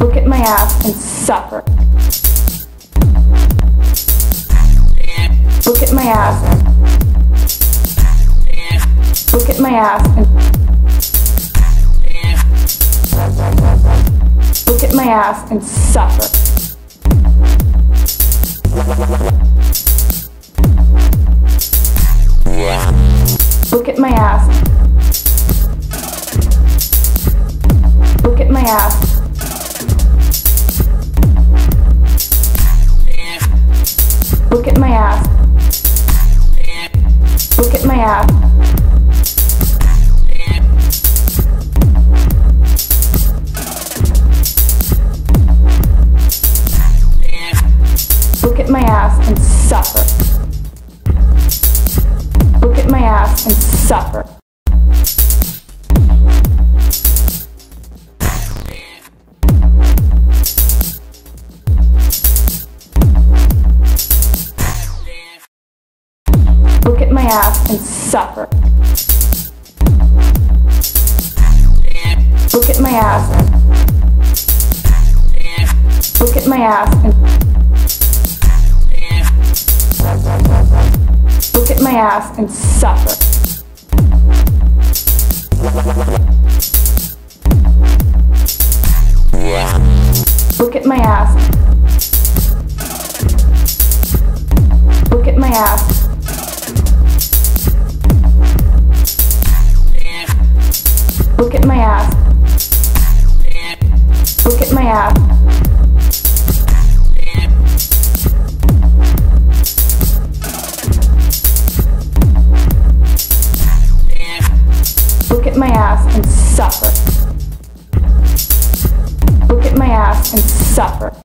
Look at my ass and suffer. Look at my ass. Look at my ass and Look at my ass and suffer. Look at my ass. Look at my ass. Look at my ass and suffer. Look at my ass and suffer. Look at my ass and suffer. Look at my ass. Look at my ass and Look at my ass and suffer. Look at my ass. Look at my ass. At my ass and suffer. Look at my ass and suffer.